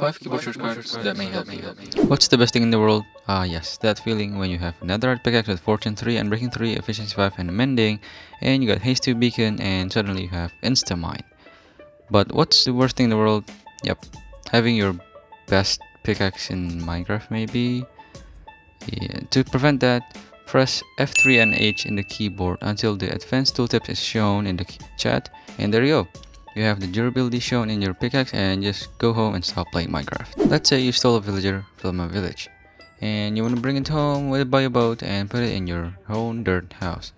5 keyboard shortcuts that may help you. What's the best thing in the world? Ah yes, that feeling when you have netherite pickaxe with fortune 3, unbreaking 3, efficiency 5 and mending, and you got haste 2 beacon and suddenly you have insta-mine. But what's the worst thing in the world? Yep, having your best pickaxe in Minecraft maybe? Yeah. To prevent that, press F3 and H in the keyboard until the advanced tooltip is shown in the chat and there you go you have the durability shown in your pickaxe and just go home and stop playing Minecraft. Let's say you stole a villager from a village and you want to bring it home with by a boat and put it in your own dirt house.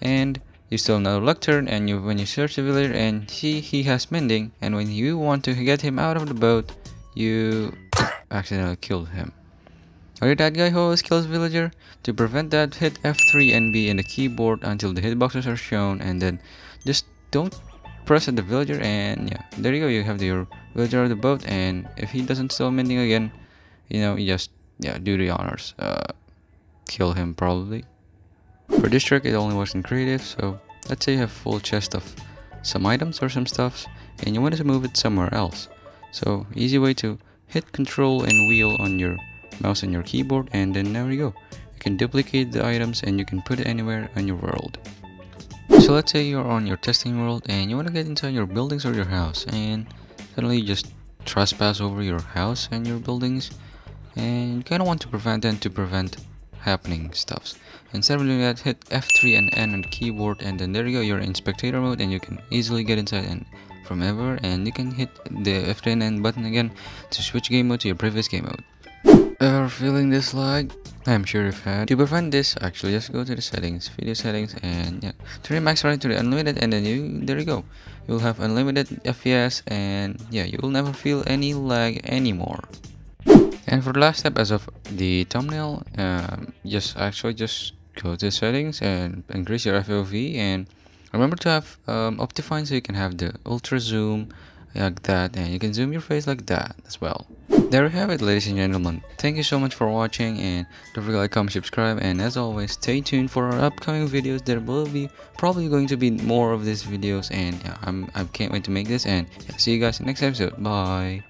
And you stole another lectern and you when you search the villager and see he has mending and when you want to get him out of the boat you accidentally killed him. Are you that guy who always kills villager? To prevent that, hit F3 and B in the keyboard until the hitboxes are shown and then just don't press the villager and yeah, there you go, you have your villager of the boat and if he doesn't still mending again, you know, you just, yeah, do the honors. Uh, kill him probably. For this trick, it only works in creative, so let's say you have full chest of some items or some stuffs and you want to move it somewhere else. So easy way to hit control and wheel on your mouse and your keyboard and then there you go you can duplicate the items and you can put it anywhere on your world so let's say you're on your testing world and you want to get inside your buildings or your house and suddenly you just trespass over your house and your buildings and you kind of want to prevent them to prevent happening stuffs instead of doing that hit f3 and n on the keyboard and then there you go you're in spectator mode and you can easily get inside and from ever and you can hit the f3 and n button again to switch game mode to your previous game mode Ever feeling this lag? I'm sure you've had. To prevent this, actually just go to the settings, video settings, and yeah, turn max right to the unlimited, and then you there you go. You'll have unlimited FPS, and yeah, you will never feel any lag anymore. And for the last step, as of the thumbnail, um, just actually just go to settings and increase your FOV, and remember to have um, Optifine so you can have the ultra zoom like that, and you can zoom your face like that as well there you have it ladies and gentlemen. Thank you so much for watching and don't forget to like comment subscribe and as always stay tuned for our upcoming videos. There will be probably going to be more of these videos and yeah i'm i can't wait to make this and yeah, see you guys in the next episode. Bye